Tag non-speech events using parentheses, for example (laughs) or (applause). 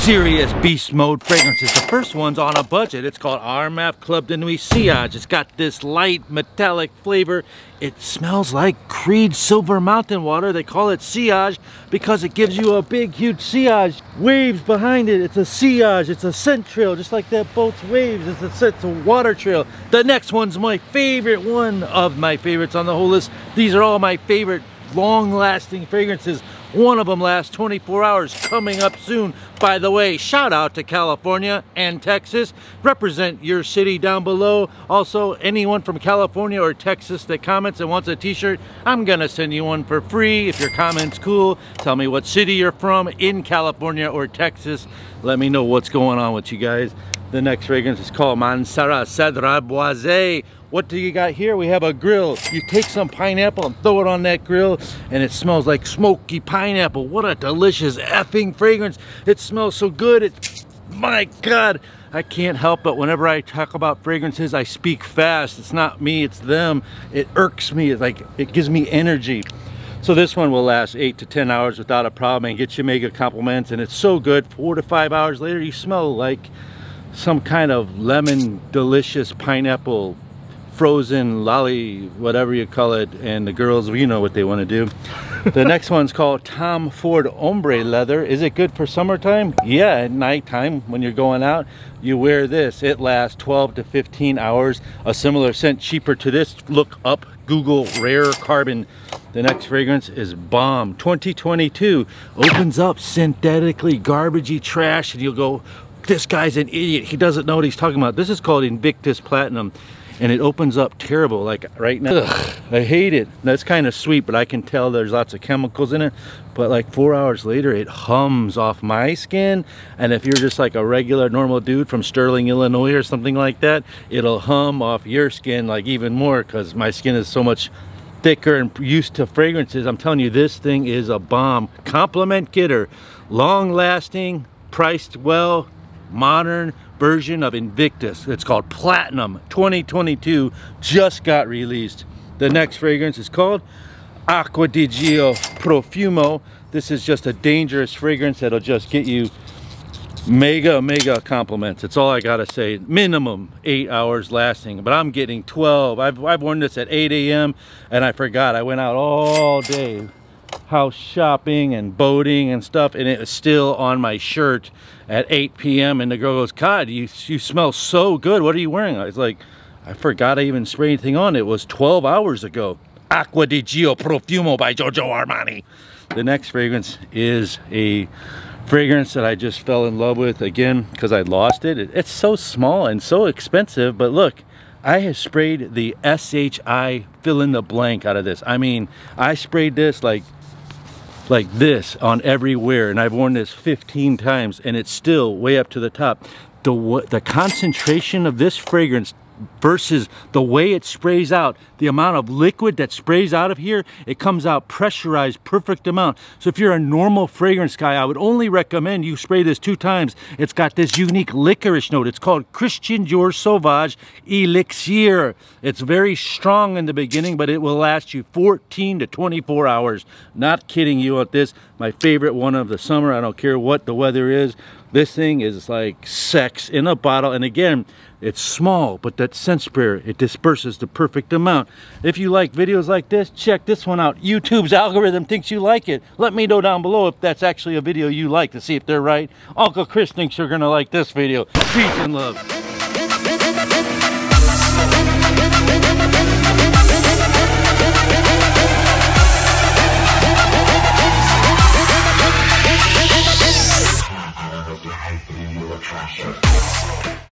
serious beast mode fragrances. The first one's on a budget. It's called Armaf Club de Nuit Sillage. It's got this light metallic flavor. It smells like Creed Silver Mountain water. They call it sillage because it gives you a big, huge sillage. Waves behind it. It's a sillage. It's a scent trail, just like that boat's waves. It's a, it's a water trail. The next one's my favorite one of my favorites on the whole list. These are all my favorite long-lasting fragrances. One of them lasts 24 hours, coming up soon. By the way, shout out to California and Texas. Represent your city down below. Also, anyone from California or Texas that comments and wants a t-shirt, I'm gonna send you one for free. If your comment's cool, tell me what city you're from in California or Texas. Let me know what's going on with you guys. The next fragrance is called Mancera Cedrat Boisé. What do you got here? We have a grill. You take some pineapple and throw it on that grill and it smells like smoky pineapple. What a delicious effing fragrance. It smells so good. It, my God. I can't help but whenever I talk about fragrances, I speak fast. It's not me, it's them. It irks me, it's like, it gives me energy. So this one will last eight to 10 hours without a problem and get you mega compliments. And it's so good, four to five hours later, you smell like some kind of lemon delicious pineapple frozen lolly, whatever you call it, and the girls, you know what they want to do. the next (laughs) one's called Tom Ford Ombre Leather. Is it good for summertime? Yeah, at nighttime when you're going out, you wear this. It lasts 12 to 15 hours. A similar scent, cheaper to this. Look up, Google Rare Carbon. The next fragrance is Bomb 2022. Opens up synthetically garbagey trash and you'll go, this guy's an idiot. He doesn't know what he's talking about. This is called Invictus Platinum and it opens up terrible like right now. Ugh, I hate it. That's kind of sweet but I can tell there's lots of chemicals in it. But like four hours later it hums off my skin and if you're just like a regular normal dude from Sterling Illinois or something like that it'll hum off your skin like even more because my skin is so much thicker and used to fragrances. I'm telling you this thing is a bomb. Compliment getter long lasting priced well modern version of Invictus. It's called Platinum 2022, just got released. The next fragrance is called Acqua di Gio Profumo. This is just a dangerous fragrance that'll just get you mega, mega compliments. It's all I gotta say. Minimum eight hours lasting, but I'm getting 12. I've, I've worn this at 8 a.m. and I forgot. I went out all day house shopping and boating and stuff and it was still on my shirt at 8 p.m. and the girl goes, God, you, you smell so good. What are you wearing? I was like, I forgot I even sprayed anything on. It was 12 hours ago. Acqua di Gio Profumo by Giorgio Armani. The next fragrance is a fragrance that I just fell in love with again because I lost it. It's so small and so expensive, but look, I have sprayed the SHI fill in the blank out of this. I mean, I sprayed this like like this on everywhere and I've worn this 15 times and it's still way up to the top. The, the concentration of this fragrance versus the way it sprays out, the amount of liquid that sprays out of here, it comes out pressurized, perfect amount. So if you're a normal fragrance guy, I would only recommend you spray this two times. It's got this unique licorice note. It's called Christian Dior Sauvage Elixir. It's very strong in the beginning, but it will last you 14 to 24 hours. Not kidding you on this. My favorite one of the summer. I don't care what the weather is. This thing is like sex in a bottle. And again, it's small, but that scent sprayer, it disperses the perfect amount. If you like videos like this, check this one out. YouTube's algorithm thinks you like it. Let me know down below if that's actually a video you like to see if they're right. Uncle Chris thinks you're gonna like this video. Peace and love.